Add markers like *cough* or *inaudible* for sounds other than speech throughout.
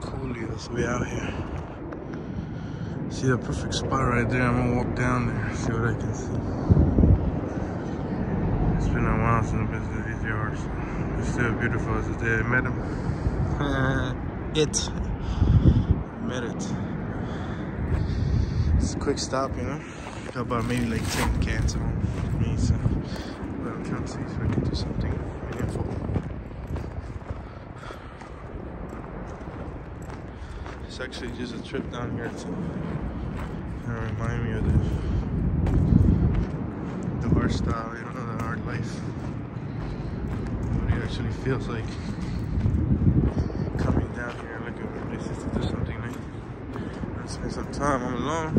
Coolio's way out here. See the perfect spot right there. I'm gonna walk down there, see what I can see. It's been a while since I've been to these yards. It's still beautiful as the day I met him. *laughs* it. Met it. It's a quick stop, you know. Got about maybe like 10 cans on me, so but I'm trying to see if I can do something meaningful. It's actually just a trip down here to kind of remind me of the the hard style, you know, the hard life. What it actually feels like coming down here looking for places to do something nice. And spend some time. I'm alone.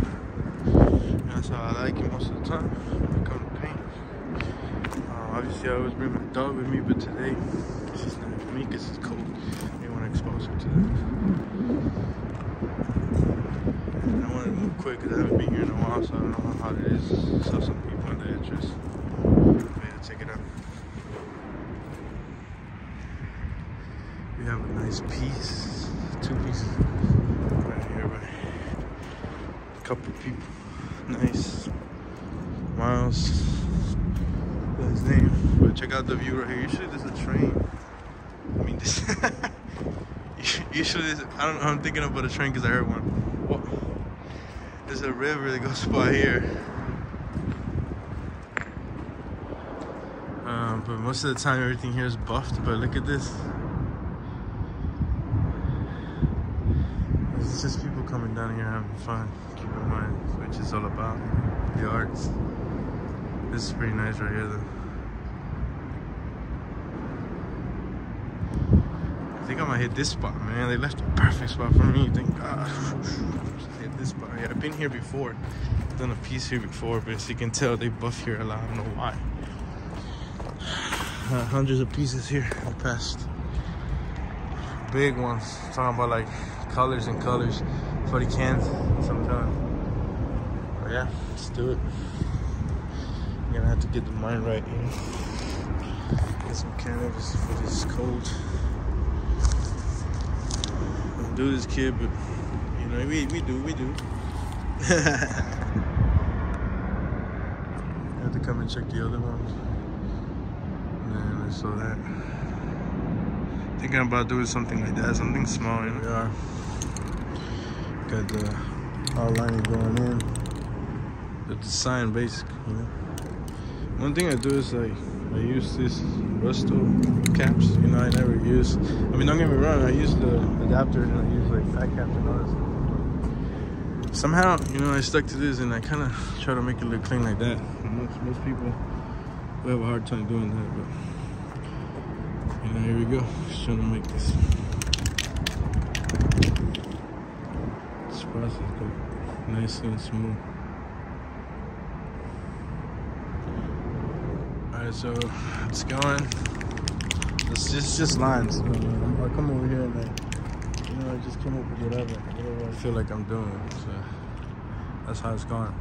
That's how I like it most of the time. I come to paint. Uh, obviously, I always bring my dog with me, but today it's just not for me because it's cold. I want to expose her to that. And I want to move quick because I haven't been here in a while, so I don't know how hot it is. So some people in the out. We have a nice piece, two pieces right here, but a couple people. Nice. Miles. His name. But check out the view right here. Usually there's a train. I mean, this. *laughs* usually, I don't know. I'm thinking about a train because I heard one. There's a river that goes *laughs* by here. Um, but most of the time, everything here is buffed. But look at this. It's just people coming down here having fun. Keep in mind, which is all about the arts. This is pretty nice right here, though. I think I might hit this spot, man. They left a perfect spot for me. Thank God. Just hit this spot. Yeah, I've been here before. done a piece here before, but as you can tell, they buff here a lot. I don't know why. *sighs* Uh, hundreds of pieces here in the past. Big ones. talking about like colors and colors for the cans sometimes. But yeah, let's do it. I'm gonna have to get the mind right here. Get some cannabis for this cold. Do this kid, but you know, we, we do, we do. Have to come and check the other ones. And then I saw that. Thinking about doing something like that, something small, you know. We are. Got the outlining going in. The design basic, you know. One thing I do is like I use these Rusto caps, you know, I never use I mean don't get me wrong, I use the adapter and I use like fat caps and all that stuff. Somehow, you know, I stuck to this and I kinda try to make it look clean like that. Most most people will have a hard time doing that, but you know, here we go. Just trying to make this this process go nice and smooth. Alright, so it's going. It's just just lines. So, um, I'll come over here and know, I just come up with whatever, whatever I feel like I'm doing. So that's how it's going.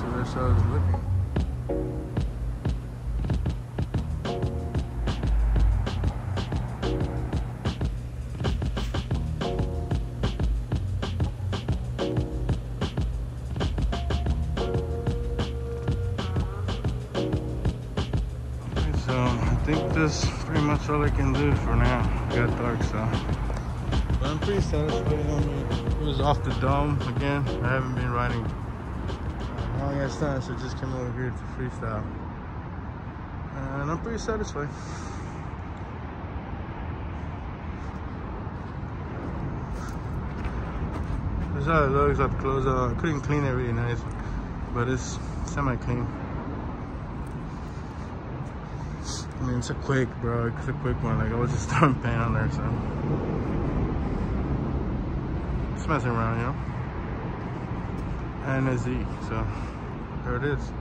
So that's how I looking. So I think that's pretty much all I can do for now. It got dark, so. But I'm pretty satisfied. I mean, it was off the dome again. I haven't been riding long ass time, so I just came over here to freestyle. And I'm pretty satisfied. This is how it looks up close. Uh, I couldn't clean it really nice, but it's semi-clean. I mean, it's a quick, bro. It's a quick one. Like, I was just *laughs* throwing paint on there, so. Just messing around, you know? And a Z, so there it is.